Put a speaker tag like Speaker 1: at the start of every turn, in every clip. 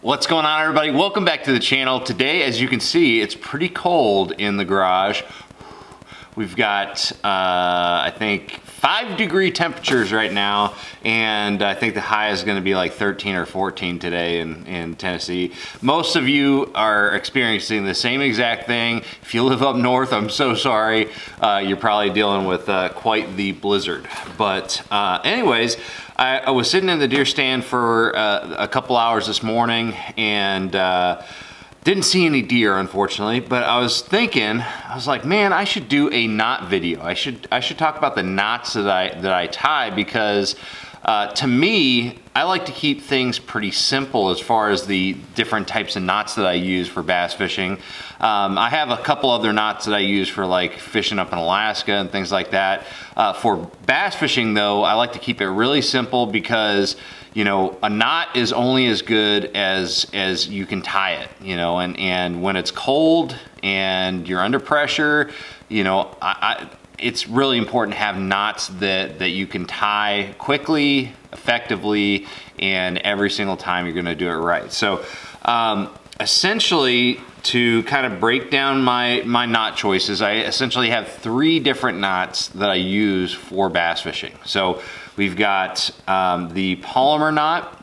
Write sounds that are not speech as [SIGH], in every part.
Speaker 1: What's going on everybody? Welcome back to the channel. Today, as you can see, it's pretty cold in the garage. We've got, uh, I think, five degree temperatures right now, and I think the high is gonna be like 13 or 14 today in, in Tennessee. Most of you are experiencing the same exact thing. If you live up north, I'm so sorry. Uh, you're probably dealing with uh, quite the blizzard. But uh, anyways, I, I, was sitting in the deer stand for uh, a couple hours this morning, and uh, didn't see any deer, unfortunately, but I was thinking, I was like, man, I should do a knot video. I should I should talk about the knots that I that I tie because uh, to me, I like to keep things pretty simple as far as the different types of knots that I use for bass fishing. Um, I have a couple other knots that I use for like fishing up in Alaska and things like that. Uh, for bass fishing though, I like to keep it really simple because you know, a knot is only as good as as you can tie it, you know, and and when it's cold and you're under pressure, you know, I, I, it's really important to have knots that that you can tie quickly, effectively, and every single time you're going to do it right. So, um, essentially, to kind of break down my my knot choices, I essentially have three different knots that I use for bass fishing. So We've got um, the Palomar knot,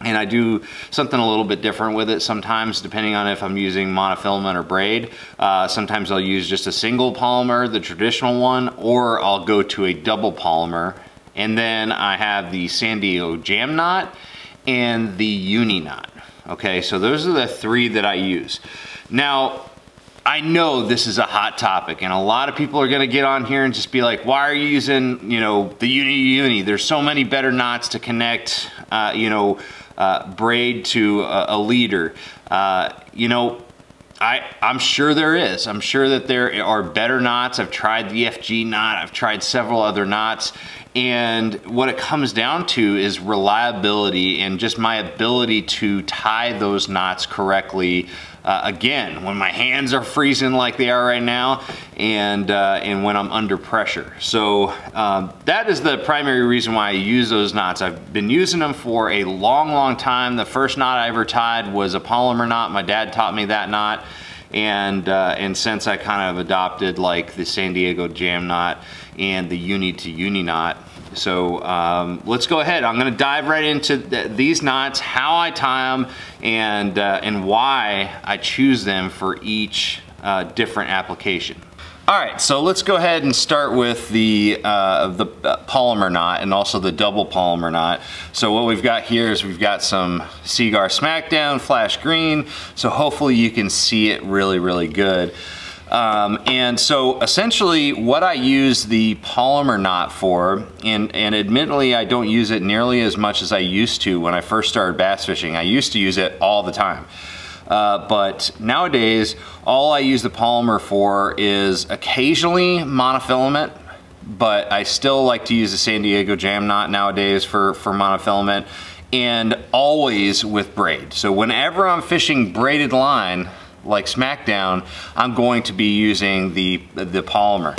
Speaker 1: and I do something a little bit different with it sometimes depending on if I'm using monofilament or braid. Uh, sometimes I'll use just a single Palomar, the traditional one, or I'll go to a double Palomar. And then I have the San Diego Jam Knot and the Uni Knot. Okay, so those are the three that I use. Now, I know this is a hot topic and a lot of people are gonna get on here and just be like, why are you using, you know, the Uni Uni? There's so many better knots to connect, uh, you know, uh, braid to a, a leader. Uh, you know, I, I'm sure there is. I'm sure that there are better knots. I've tried the FG knot. I've tried several other knots. And what it comes down to is reliability and just my ability to tie those knots correctly uh, again, when my hands are freezing like they are right now and, uh, and when I'm under pressure. So um, that is the primary reason why I use those knots. I've been using them for a long, long time. The first knot I ever tied was a Palomar knot. My dad taught me that knot. And, uh, and since I kind of adopted like the San Diego Jam knot and the uni to uni knot, so um, let's go ahead. I'm gonna dive right into th these knots, how I tie them, and, uh, and why I choose them for each uh, different application. All right, so let's go ahead and start with the, uh, the uh, Palomar knot and also the double Palomar knot. So what we've got here is we've got some Seaguar Smackdown Flash Green, so hopefully you can see it really, really good. Um, and so essentially what I use the Palomar knot for, and, and admittedly I don't use it nearly as much as I used to when I first started bass fishing. I used to use it all the time. Uh, but nowadays, all I use the Palomar for is occasionally monofilament, but I still like to use the San Diego Jam Knot nowadays for, for monofilament, and always with braid. So whenever I'm fishing braided line, like Smackdown, I'm going to be using the, the Palomar.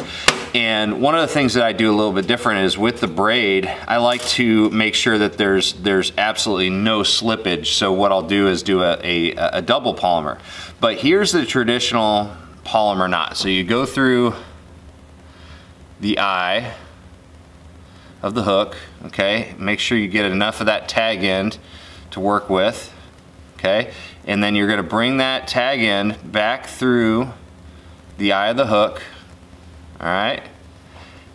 Speaker 1: And one of the things that I do a little bit different is with the braid, I like to make sure that there's there's absolutely no slippage. So what I'll do is do a, a, a double Palomar. But here's the traditional Palomar knot. So you go through the eye of the hook, okay? Make sure you get enough of that tag end to work with okay? And then you're gonna bring that tag end back through the eye of the hook, all right?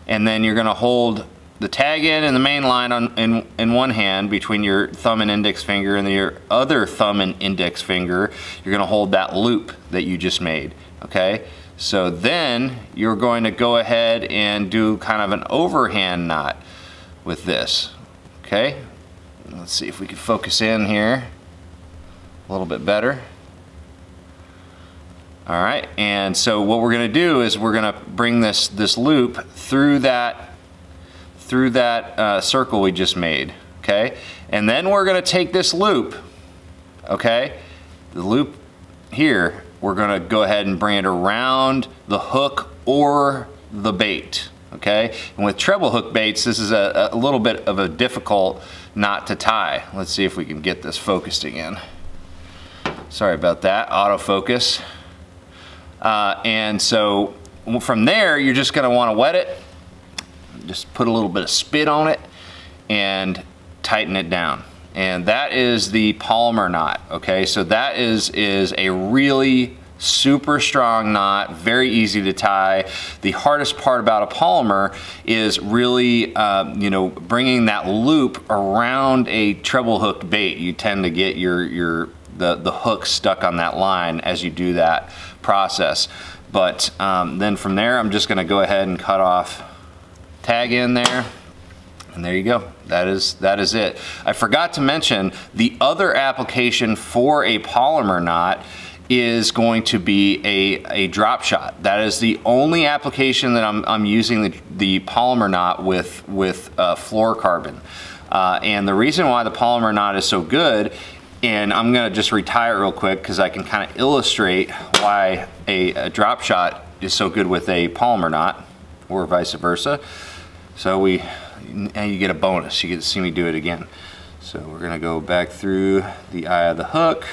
Speaker 1: And then you're gonna hold the tag end and the main line on, in, in one hand between your thumb and index finger and your other thumb and index finger, you're gonna hold that loop that you just made, okay? So then you're going to go ahead and do kind of an overhand knot with this, okay? Let's see if we can focus in here a little bit better. All right, and so what we're gonna do is we're gonna bring this, this loop through that, through that uh, circle we just made, okay? And then we're gonna take this loop, okay? The loop here, we're gonna go ahead and bring it around the hook or the bait, okay? And with treble hook baits, this is a, a little bit of a difficult knot to tie. Let's see if we can get this focused again. Sorry about that, autofocus. Uh, and so from there, you're just gonna wanna wet it, just put a little bit of spit on it and tighten it down. And that is the Palomar knot, okay? So that is, is a really super strong knot, very easy to tie. The hardest part about a Palomar is really, um, you know, bringing that loop around a treble hooked bait. You tend to get your, your the, the hook stuck on that line as you do that process. But um, then from there, I'm just gonna go ahead and cut off tag in there. And there you go. That is that is it. I forgot to mention the other application for a Palomar knot is going to be a, a drop shot. That is the only application that I'm, I'm using the, the Palomar knot with, with uh, fluorocarbon. Uh, and the reason why the Palomar knot is so good, and I'm gonna just retire real quick because I can kind of illustrate why a, a drop shot is so good with a Palomar knot or vice versa. So we, now you get a bonus. You get to see me do it again. So we're gonna go back through the eye of the hook.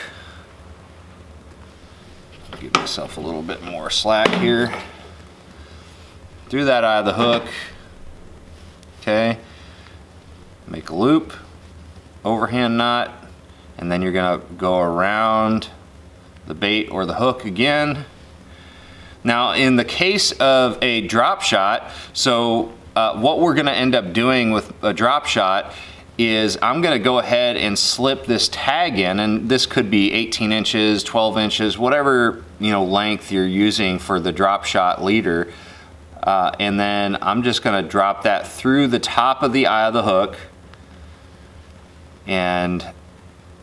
Speaker 1: Give myself a little bit more slack here. Through that eye of the hook. Okay. Make a loop, overhand knot, and then you're gonna go around the bait or the hook again. Now in the case of a drop shot, so uh, what we're gonna end up doing with a drop shot is I'm gonna go ahead and slip this tag in and this could be 18 inches, 12 inches, whatever you know length you're using for the drop shot leader. Uh, and then I'm just gonna drop that through the top of the eye of the hook and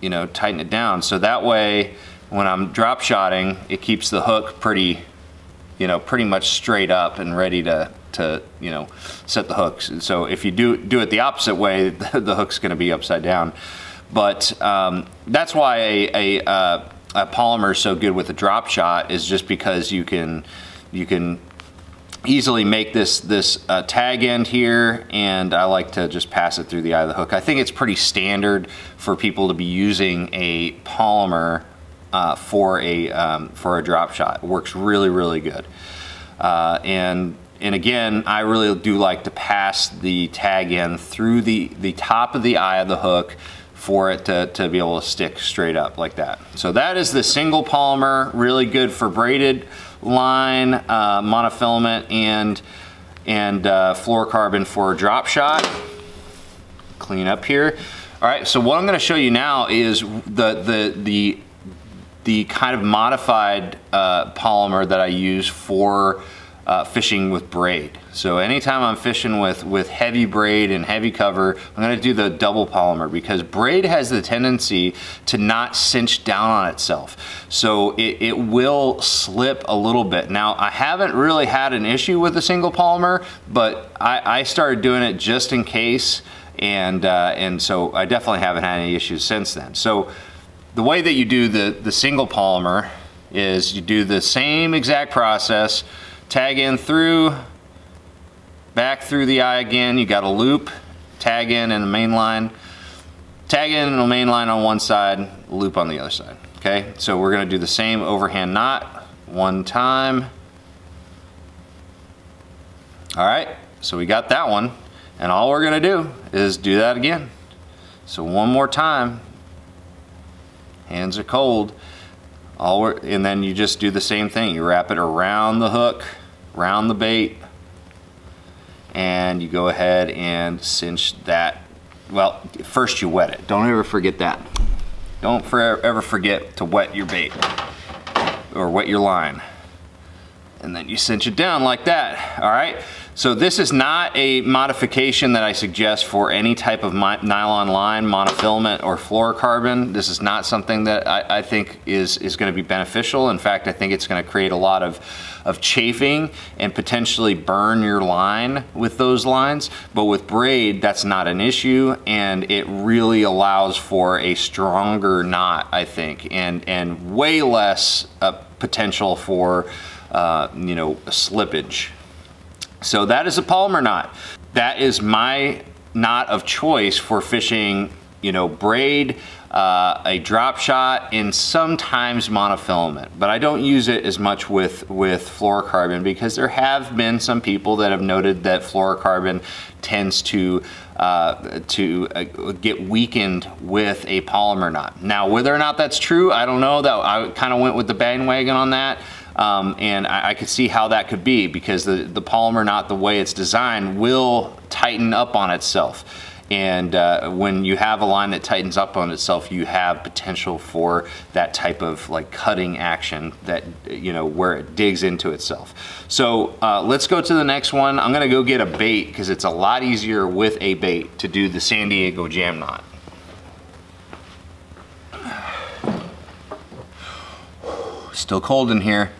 Speaker 1: you know tighten it down. So that way when I'm drop shotting, it keeps the hook pretty, you know, pretty much straight up and ready to, to you know, set the hooks. And so if you do, do it the opposite way, [LAUGHS] the hook's gonna be upside down. But um, that's why a, a, uh, a Palomar is so good with a drop shot is just because you can, you can easily make this this uh, tag end here and I like to just pass it through the eye of the hook. I think it's pretty standard for people to be using a Palomar uh, for a um, for a drop shot. It works really really good. Uh, and and again, I really do like to pass the tag in through the the top of the eye of the hook for it to, to be able to stick straight up like that. So that is the single Palomar, really good for braided line, uh, monofilament, and, and uh, fluorocarbon for drop shot. Clean up here. All right, so what I'm gonna show you now is the, the, the, the kind of modified uh, Palomar that I use for uh, fishing with braid. So anytime I'm fishing with, with heavy braid and heavy cover, I'm gonna do the double Palomar because braid has the tendency to not cinch down on itself. So it, it will slip a little bit. Now I haven't really had an issue with a single Palomar, but I, I started doing it just in case and, uh, and so I definitely haven't had any issues since then. So the way that you do the, the single Palomar is you do the same exact process tag in through, back through the eye again, you got a loop, tag in and the main line, tag in a main line on one side, loop on the other side. Okay, so we're gonna do the same overhand knot one time. All right, so we got that one. And all we're gonna do is do that again. So one more time, hands are cold. All and then you just do the same thing. You wrap it around the hook, around the bait, and you go ahead and cinch that. Well, first you wet it. Don't ever forget that. Don't ever forget to wet your bait or wet your line. And then you cinch it down like that, all right? So this is not a modification that I suggest for any type of nylon line, monofilament, or fluorocarbon. This is not something that I, I think is, is gonna be beneficial. In fact, I think it's gonna create a lot of, of chafing and potentially burn your line with those lines. But with braid, that's not an issue and it really allows for a stronger knot, I think, and, and way less uh, potential for uh, you know, slippage. So that is a Palomar knot. That is my knot of choice for fishing, you know, braid, uh, a drop shot, and sometimes monofilament. But I don't use it as much with, with fluorocarbon because there have been some people that have noted that fluorocarbon tends to uh, to uh, get weakened with a Palomar knot. Now, whether or not that's true, I don't know. That I kind of went with the bandwagon on that. Um, and I, I, could see how that could be because the, the Palomar not the way it's designed, will tighten up on itself. And uh, when you have a line that tightens up on itself, you have potential for that type of like cutting action that, you know, where it digs into itself. So uh, let's go to the next one. I'm gonna go get a bait because it's a lot easier with a bait to do the San Diego jam knot. [SIGHS] Still cold in here.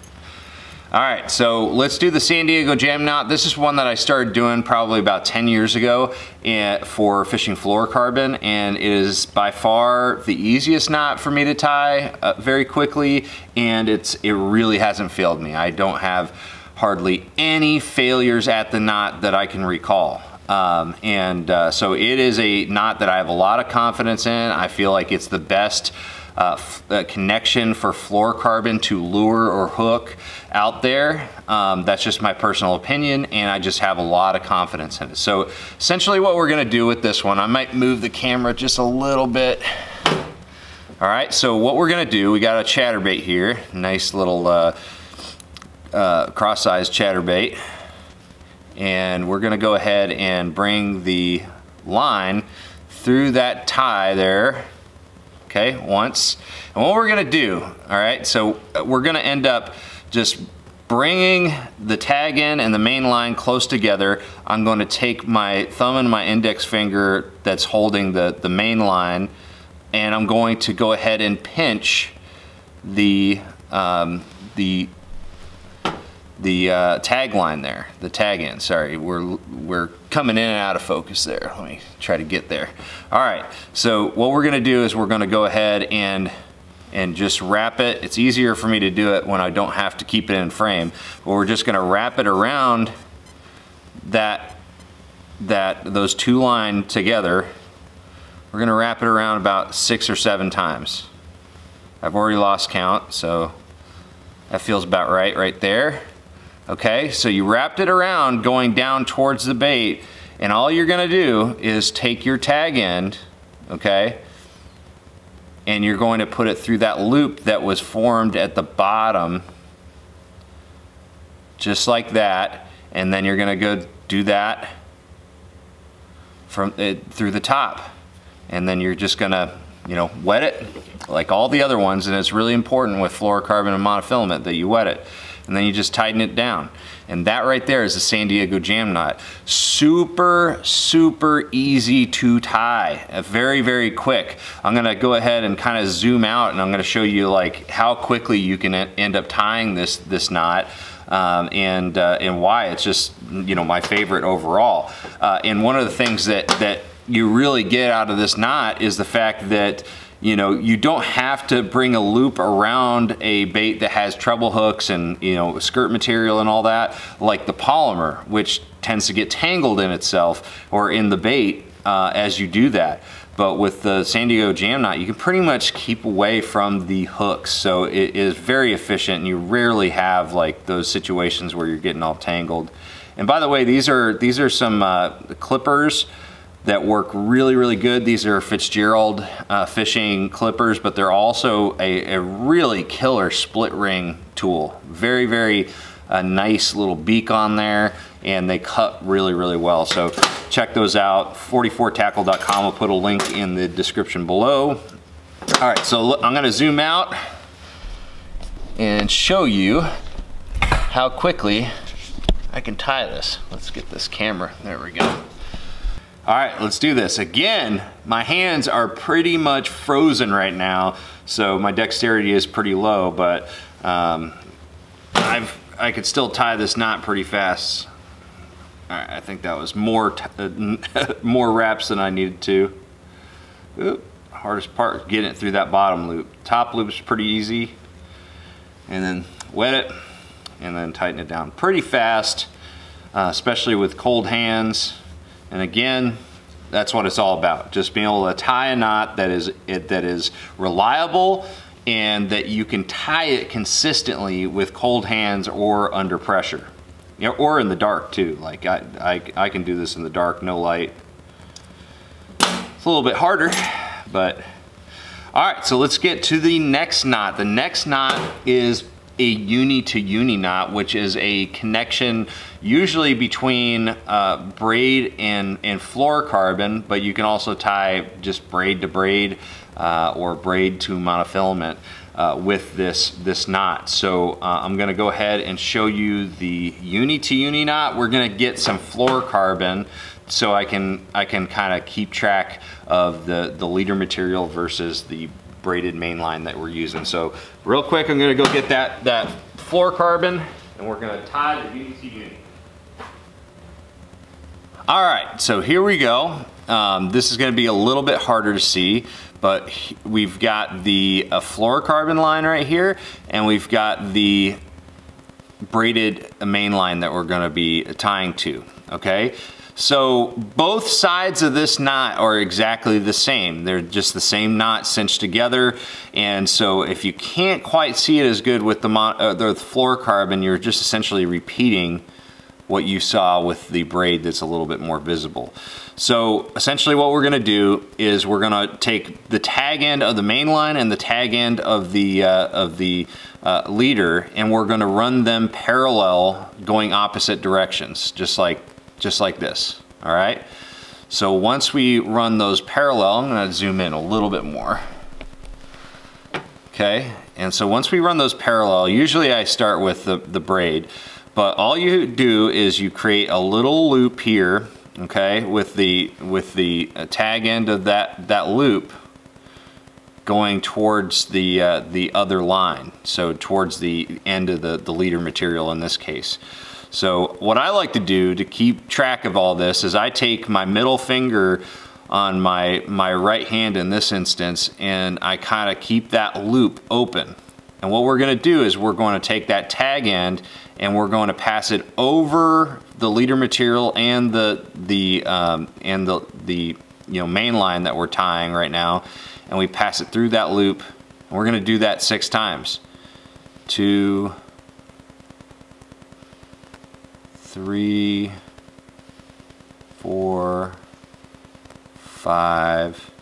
Speaker 1: All right, so let's do the San Diego Jam Knot. This is one that I started doing probably about 10 years ago eh, for fishing fluorocarbon, and it is by far the easiest knot for me to tie uh, very quickly, and it's it really hasn't failed me. I don't have hardly any failures at the knot that I can recall. Um, and uh, so it is a knot that I have a lot of confidence in. I feel like it's the best uh, connection for fluorocarbon to lure or hook out there. Um, that's just my personal opinion and I just have a lot of confidence in it. So essentially what we're gonna do with this one, I might move the camera just a little bit. All right, so what we're gonna do, we got a chatterbait here, nice little uh, uh, cross-sized chatterbait. And we're gonna go ahead and bring the line through that tie there okay, once. And what we're gonna do, all right, so uh, we're gonna end up just bringing the tag in and the main line close together. I'm to take my thumb and my index finger that's holding the, the main line and I'm going to go ahead and pinch the, um, the the uh, tag line there, the tag in, sorry, we're, we're coming in and out of focus there. Let me try to get there. All right, so what we're gonna do is we're gonna go ahead and and just wrap it. It's easier for me to do it when I don't have to keep it in frame. But we're just gonna wrap it around that, that those two line together. We're gonna wrap it around about six or seven times. I've already lost count, so that feels about right right there. Okay, so you wrapped it around going down towards the bait and all you're gonna do is take your tag end, okay, and you're going to put it through that loop that was formed at the bottom, just like that, and then you're gonna go do that from it uh, through the top. And then you're just gonna, you know, wet it like all the other ones, and it's really important with fluorocarbon and monofilament that you wet it and then you just tighten it down. And that right there is a San Diego jam knot. Super, super easy to tie. Uh, very, very quick. I'm gonna go ahead and kind of zoom out and I'm gonna show you like how quickly you can end up tying this, this knot. Um, and uh, and why it's just you know my favorite overall. Uh, and one of the things that that you really get out of this knot is the fact that you know, you don't have to bring a loop around a bait that has treble hooks and, you know, skirt material and all that, like the Palomar, which tends to get tangled in itself or in the bait uh, as you do that. But with the San Diego Jam Knot, you can pretty much keep away from the hooks. So it is very efficient and you rarely have like those situations where you're getting all tangled. And by the way, these are, these are some uh, clippers that work really, really good. These are Fitzgerald uh, fishing clippers, but they're also a, a, really killer split ring tool. Very, very uh, nice little beak on there, and they cut really, really well. So check those out. 44tackle.com. I'll put a link in the description below. All right, so look, I'm gonna zoom out and show you how quickly I can tie this. Let's get this camera, there we go. All right, let's do this. Again, my hands are pretty much frozen right now, so my dexterity is pretty low, but um, I've, I could still tie this knot pretty fast. All right, I think that was more, [LAUGHS] more wraps than I needed to. Oop, hardest part, getting it through that bottom loop. Top loop's pretty easy, and then wet it, and then tighten it down pretty fast, uh, especially with cold hands. And again, That's what it's all about. Just being able to tie a knot that is it, that is reliable and that you can tie it consistently with cold hands or under pressure. You know, or in the dark too. Like I, I, I can do this in the dark, no light. It's a little bit harder, but all right, so let's get to the next knot. The next knot is a uni to uni knot, which is a connection usually between uh, braid and, and fluorocarbon, but you can also tie just braid to braid uh, or braid to monofilament uh, with this, this knot. So uh, I'm gonna go ahead and show you the uni to uni knot. We're gonna get some fluorocarbon so I can, I can kind of keep track of the, the leader material versus the braided main line that we're using. So real quick, I'm gonna go get that, that fluorocarbon and we're gonna tie the uni to uni. All right, so here we go. Um, this is gonna be a little bit harder to see, but we've got the fluorocarbon line right here, and we've got the braided main line that we're gonna be tying to, okay? So both sides of this knot are exactly the same. They're just the same knot cinched together. And so if you can't quite see it as good with the, uh, the fluorocarbon, you're just essentially repeating what you saw with the braid that's a little bit more visible. So essentially what we're gonna do is we're gonna take the tag end of the main line and the tag end of the, uh, of the uh, leader and we're gonna run them parallel going opposite directions, just like just like this, all right? So once we run those parallel, I'm gonna zoom in a little bit more. Okay, and so once we run those parallel, usually I start with the, the braid, but all you do is you create a little loop here, okay, with the, with the tag end of that, that loop going towards the, uh, the other line, so towards the end of the, the leader material in this case. So what I like to do to keep track of all this is I take my middle finger on my, my right hand in this instance and I kind of keep that loop open. And what we're gonna do is we're going to take that tag end and we're going to pass it over the leader material and the, the, um, and the, the you know, main line that we're tying right now. And we pass it through that loop. And we're gonna do that six times. Two, three, four, five,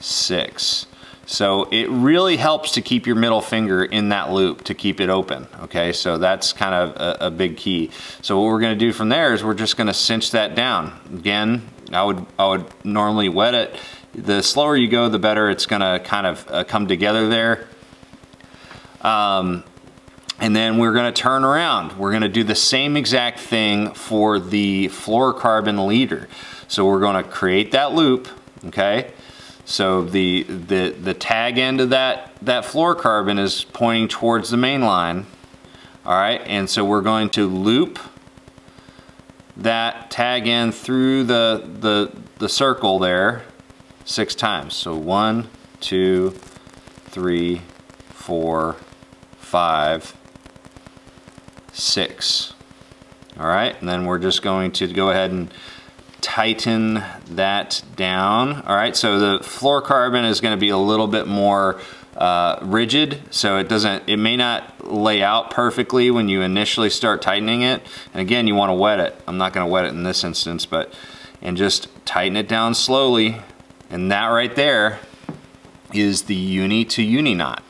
Speaker 1: six. So it really helps to keep your middle finger in that loop to keep it open, okay? So that's kind of a, a big key. So what we're gonna do from there is we're just gonna cinch that down. Again, I would, I would normally wet it. The slower you go, the better it's gonna kind of uh, come together there. Um, and then we're gonna turn around. We're gonna do the same exact thing for the fluorocarbon leader. So we're gonna create that loop, okay? So the, the, the tag end of that, that fluorocarbon is pointing towards the main line. All right, and so we're going to loop that tag end through the, the, the circle there six times. So one, two, three, four, five, six. All right, and then we're just going to go ahead and tighten that down. All right, so the fluorocarbon is gonna be a little bit more uh, rigid, so it doesn't, it may not lay out perfectly when you initially start tightening it. And again, you wanna wet it. I'm not gonna wet it in this instance, but, and just tighten it down slowly. And that right there is the uni to uni knot.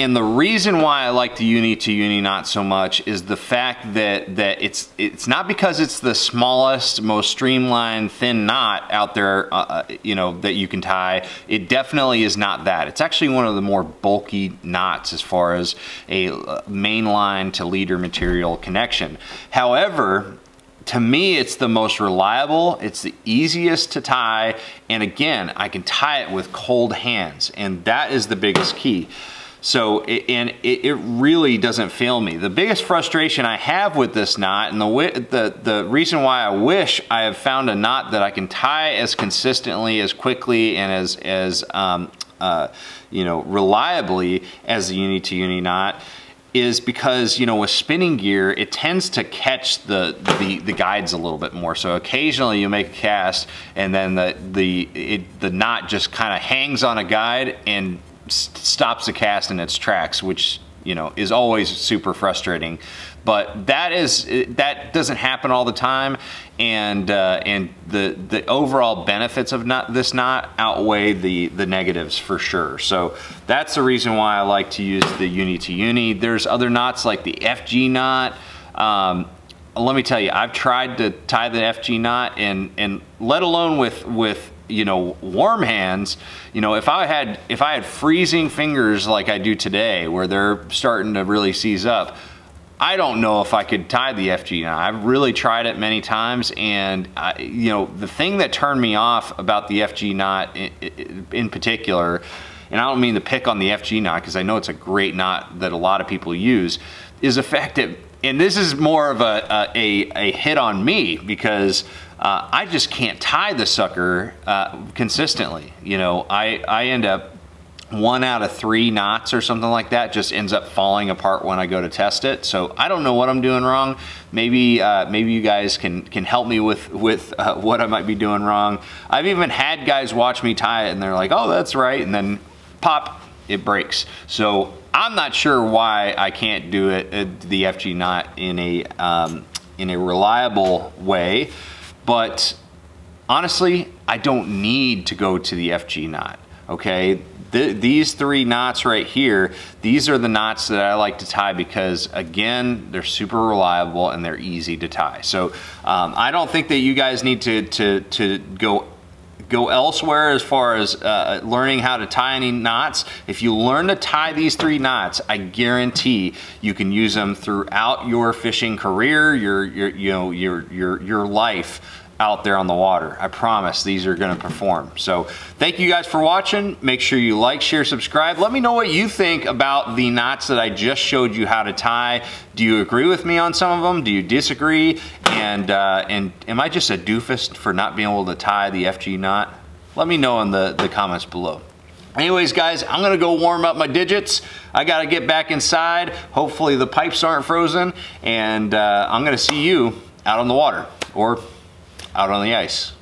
Speaker 1: And the reason why I like the uni to uni knot so much is the fact that that it's it's not because it's the smallest, most streamlined, thin knot out there, uh, uh, you know, that you can tie. It definitely is not that. It's actually one of the more bulky knots as far as a uh, main line to leader material connection. However, to me, it's the most reliable, it's the easiest to tie, and again, I can tie it with cold hands, and that is the biggest key. So, and it, it, really doesn't fail me. The biggest frustration I have with this knot, and the, the, the reason why I wish I have found a knot that I can tie as consistently, as quickly, and as, as um, uh, you know, reliably as the uni to uni knot, is because you know with spinning gear it tends to catch the, the the guides a little bit more so occasionally you make a cast and then the the it, the knot just kind of hangs on a guide and stops the cast in its tracks which you know is always super frustrating. But that is that doesn't happen all the time and uh, and the the overall benefits of not this knot outweigh the the negatives for sure. So that's the reason why I like to use the uni to uni. There's other knots like the FG knot. Um, let me tell you I've tried to tie the FG knot and and let alone with with you know warm hands you know if i had if i had freezing fingers like i do today where they're starting to really seize up I don't know if I could tie the FG knot. I've really tried it many times and I, you know the thing that turned me off about the FG knot in, in particular and I don't mean to pick on the FG knot because I know it's a great knot that a lot of people use is effective and this is more of a, a, a hit on me because uh, I just can't tie the sucker uh, consistently. You know, I, I end up one out of three knots or something like that just ends up falling apart when I go to test it. So I don't know what I'm doing wrong. Maybe uh, maybe you guys can can help me with with uh, what I might be doing wrong. I've even had guys watch me tie it and they're like, oh, that's right, and then pop, it breaks. So I'm not sure why I can't do it uh, the FG knot in a um, in a reliable way. But honestly, I don't need to go to the FG knot, okay? these three knots right here, these are the knots that I like to tie because again, they're super reliable and they're easy to tie. So um, I don't think that you guys need to, to, to go go elsewhere as far as uh, learning how to tie any knots. If you learn to tie these three knots, I guarantee you can use them throughout your fishing career, your, your you know, your, your, your life out there on the water. I promise these are gonna perform. So thank you guys for watching. Make sure you like, share, subscribe. Let me know what you think about the knots that I just showed you how to tie. Do you agree with me on some of them? Do you disagree? And, uh, and am I just a doofus for not being able to tie the FG knot? Let me know in the, the comments below. Anyways, guys, I'm gonna go warm up my digits. I gotta get back inside. Hopefully the pipes aren't frozen and uh, I'm gonna see you out on the water or out on the ice.